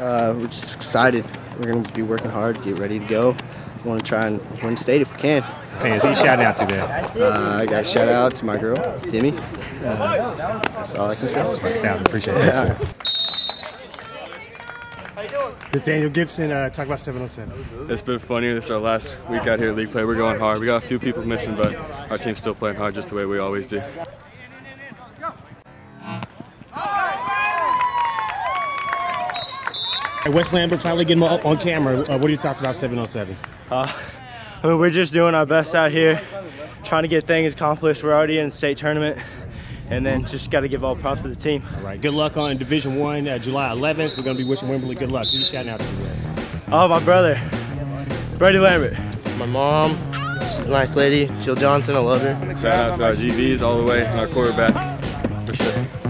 Uh, we're just excited. We're going to be working hard, get ready to go. We want to try and win state if we can. Fans, who you shouting out to there? Uh, I got a shout out to my girl, Demi. Uh, that's all I can say. Yeah, appreciate that. Nathaniel Gibson, uh, talk about 707. It's been funny. This is our last week out here at league play. We're going hard. We got a few people missing, but our team's still playing hard just the way we always do. Hey, Wes Lambert finally getting on, on camera. Uh, what are your thoughts about 707? Uh, I mean, we're just doing our best out here, trying to get things accomplished. We're already in the state tournament, and then just got to give all props to the team. All right, good luck on Division One, uh, July 11th. We're going to be wishing Wimberley good luck. Who you shouting out to, Wes? Oh, my brother, Brady Lambert. My mom, she's a nice lady. Jill Johnson, I love her. Shout out to our GVs all the way and our quarterback. For sure.